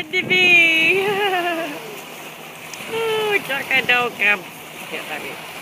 RDB. uh, cakap Can't find tapi.